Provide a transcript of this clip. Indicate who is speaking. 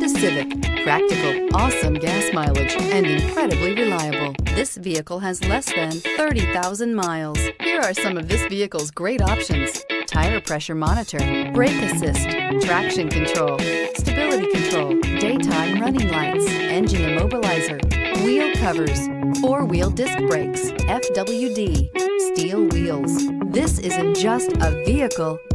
Speaker 1: Civic. Practical, awesome gas mileage, and incredibly reliable. This vehicle has less than 30,000 miles. Here are some of this vehicle's great options. Tire pressure monitor, brake assist, traction control, stability control, daytime running lights, engine immobilizer, wheel covers, four-wheel disc brakes, FWD, steel wheels. This isn't just a vehicle,